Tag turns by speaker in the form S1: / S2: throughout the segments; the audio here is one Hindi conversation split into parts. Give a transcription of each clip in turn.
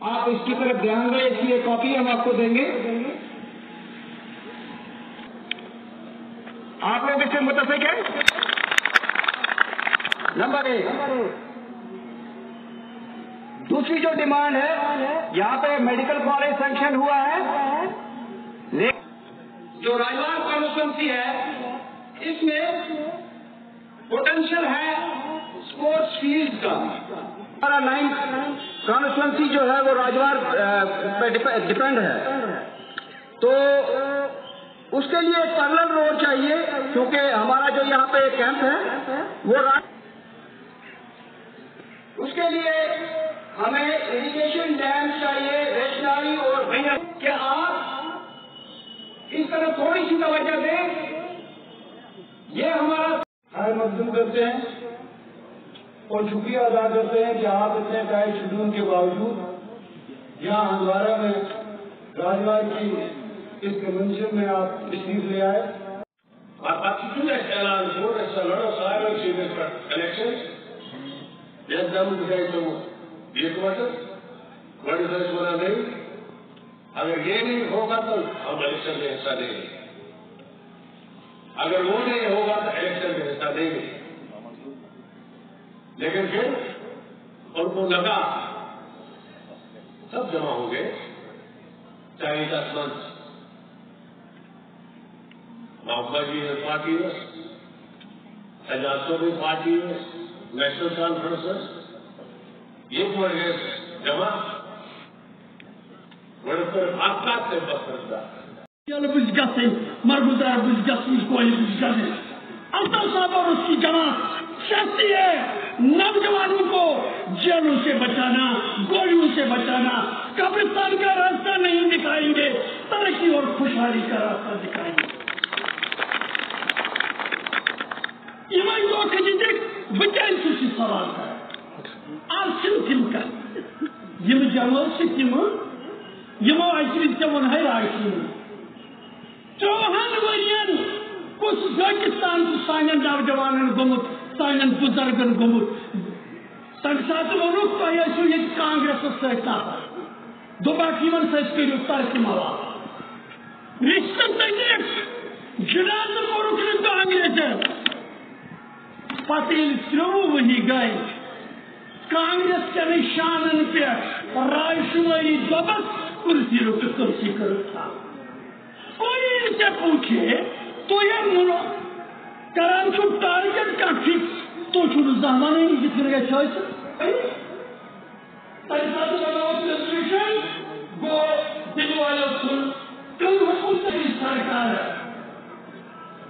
S1: आप इसकी तरफ़ ध्यान दें इसकी एक कॉपी हम आपको देंगे। आप लोग इससे मुतफिक है? नंबर एक। दूसरी जो डिमांड है, यहाँ पे मेडिकल कॉलेज सैंक्शन हुआ है। जो राजवान कॉन्स्टिट्यूंसी है, इसमें पोटेंशियल है फ़ील्ड का। हमारा लाइन कॉन्स्टिट्यूंसी जो है वो राजवार डिपेंड है। तो उसके लिए पैरल रोड चाहिए, क्योंकि हमारा जो यहाँ पे कैंप है, वो उसके लिए हमें इरिगेशन डैम चाहिए रेशनरी और भैया क्या आप इस तरह थोड़ी सी तवज्जो दें। ये हमारा
S2: मकदूम करते हैं। और शुक्रिया अदा करते हैं कि आप इतने टाइट शेड्यूल के बावजूद यहाँ हंदवारा में राजवार की इस कन्वेंशन में आप तशरीफ़ ले आए।
S3: airline board has a lot of cyber secret connections. Yes, them decide to headquarter. What is this one नहीं। अगर ये नहीं होगा तो हम इलेक्शन में हिस्सा देंगे अगर वो नहीं होगा तो इलेक्शन में हिस्सा देंगे। लेकिन फिर उनको लगा। सब जमा हो गए। दस मंथ मोहम्मद जी पार्टी है। में सजादों पार्टी में नेशनल कॉन्फ्रेंस ये गए जमा। बढ़कर आपका से। बसरता
S4: koyu büzgasın. अल्ताफ साहब और उसकी जमात चाहती है। नौजवानों को जेलों से बचाना, गोलियों से बचाना, कब्रिस्तान का रास्ता नहीं दिखाएँगे, तरक्की और खुशहाली का रास्ता दिखाएँगे। इवन लोग ज़िंदगी बचाई सुशी सवाल कर आसिम तिम कर यम जमल से तिम यमो अजरि तमन है आसिम चौहन वरियन कुछ पाकिस्तान को सानन नौजवानन गोमुत सानन बुजुर्गन गोमुत तम सात वोनुक तह आसो ये कांग्रेस सत्ता दोबाक यमन सत करू तरक मवा रिश्त तक जनाज कोरुक कांग्रेस पते त्रोवु वही गए? कांग्रेस के निशानन पे रायशुमारी जबस कुर्सी रुक कुर्सी कर था कोई इनसे पूछे तो ये मुनो करान छो टारगेट का फिक्स तो छुड़ जमाने नहीं जितने का चॉइस गो दिलवाला कल हुकूमत की सरकार है।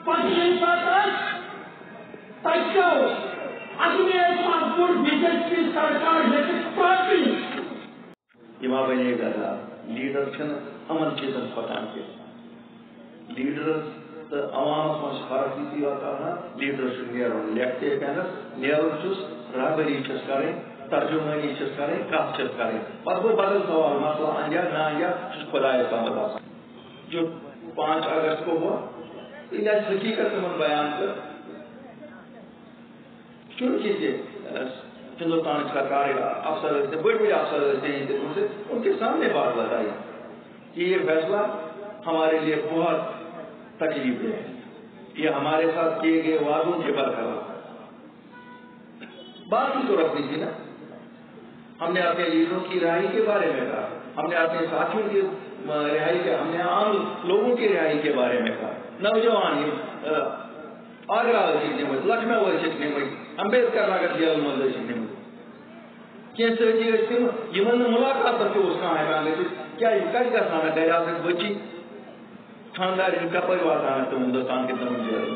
S4: पच्चीस सात तक्यो अगले पासपोर्ट बीजेपी सरकार है पार्टी।
S5: यमा बने लीडर छन अमन चेतन पठान के लीडर तो समझ जो पाँच अगस्त को हुआ मन बयान कर। हिंदुस्तान सरकार अफसर बड़े बड़े अफसर उनके सामने बात बताई। कि ये फैसला हमारे लिए बहुत तकलीफ़ है ये हमारे साथ किए गए वादों के बरकरार बात ही तो रखनी थी ना। हमने अपने लीडरों की रिहाई के बारे में कहा। हमने अपने साथियों की रिहाई के, हमने आम लोगों की रिहाई के बारे में कहा। नौजवान आगरा शिकने लखनऊ शिकने अंबेडकर नगर जेल मंदिर शिकने कह सजी मुलाकात कहाँ हेकान क्या कत गसान आस बची खानदार कपर वातान तुम हिंदुस्तान के जेल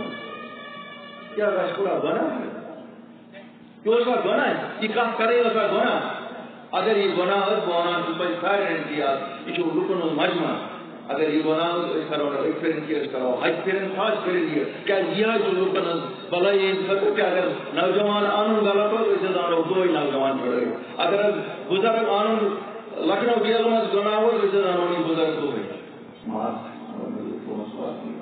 S5: क्या पूरा गुना यह गुना यह कह करे उसका गुना अगर यह गुना हो गुना पे सारे किया। यह लुकन मजमा अगर ये गुना करो एक फिर की करो हज फिर खास फिर ये क्या। यह जो भला ये सकते कि अगर नौजवान आनंद गलत हो इसे दानो दो ही नौजवान पड़े अगर बुज़ुर्ग आनंद लखनऊ जेल में गुना हो इसे दानो नहीं बुज़ुर्ग दो ही।